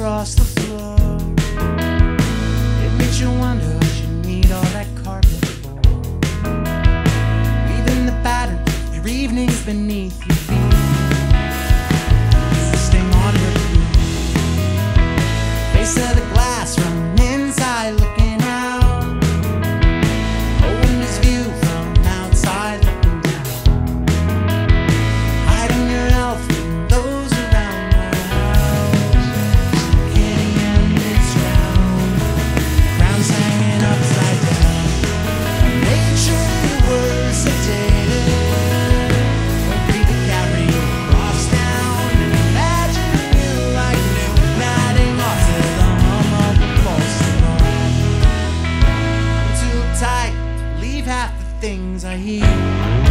across the floor. It makes you wonder what you need all that carpet for. Leaving the pattern your evenings beneath your feet. Resting on your feet. Face of the glass things I hear.